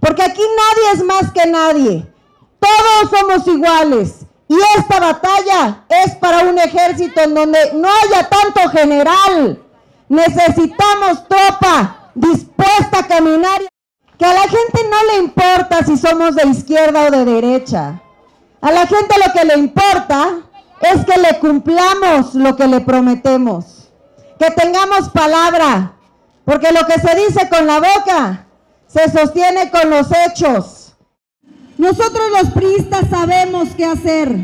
Porque aquí nadie es más que nadie. Todos somos iguales. Y esta batalla es para un ejército en donde no haya tanto general. Necesitamos tropa dispuesta a caminar. Que a la gente no le importa si somos de izquierda o de derecha. A la gente lo que le importa es que le cumplamos lo que le prometemos. Que tengamos palabra. Porque lo que se dice con la boca se sostiene con los hechos. Nosotros los priistas sabemos qué hacer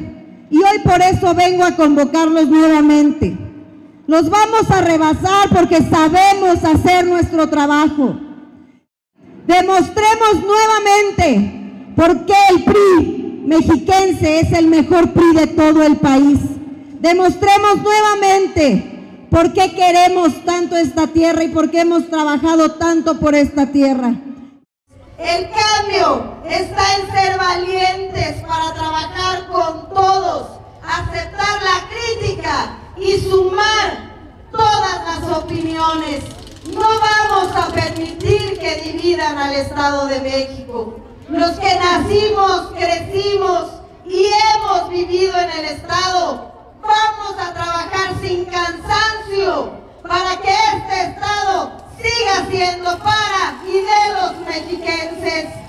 y hoy por eso vengo a convocarlos nuevamente. Los vamos a rebasar porque sabemos hacer nuestro trabajo. Demostremos nuevamente por qué el PRI mexiquense es el mejor PRI de todo el país. Demostremos nuevamente por qué queremos tanto esta tierra y por qué hemos trabajado tanto por esta tierra. El cambio está en ser valientes para trabajar con todos, aceptar la crítica y sumar todas las opiniones. No vamos a permitir que dividan al Estado de México. Los que nacimos, crecimos y hemos vivido en el Estado, vamos a trabajar sin cansancio para que este Estado siga siendo para y de los mexiquenses.